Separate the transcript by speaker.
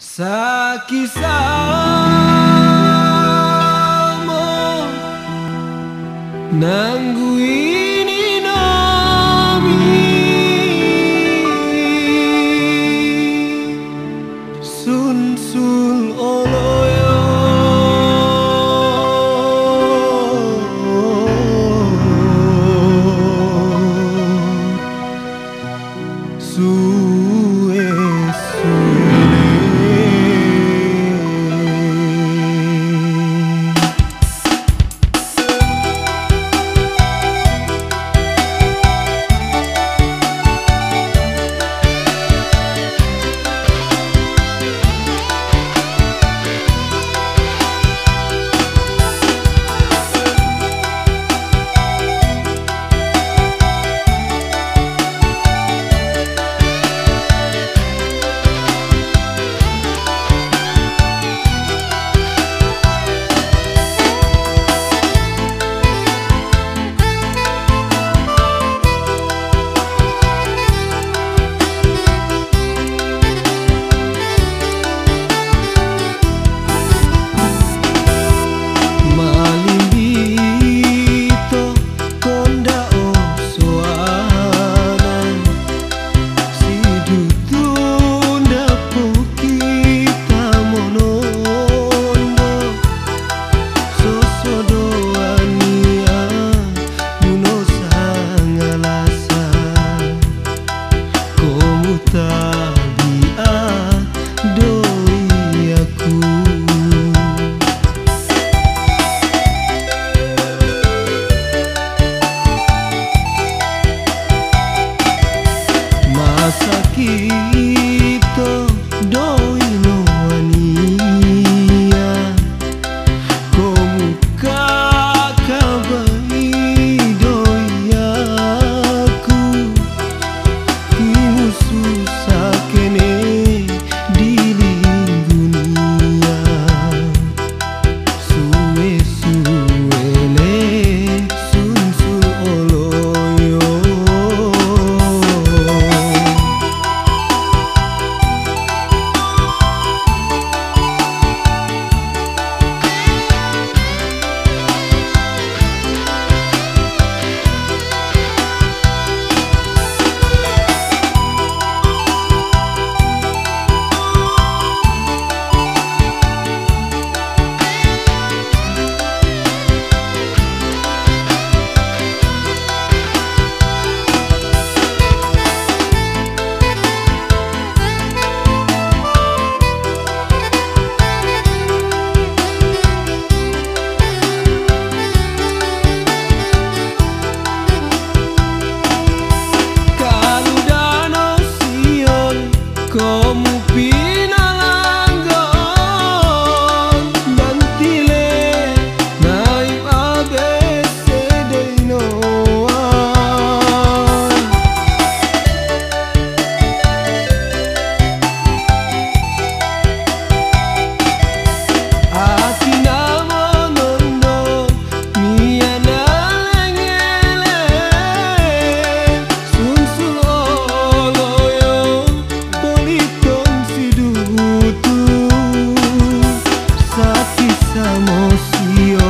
Speaker 1: Sakisamo Nangguini Komu さもしよ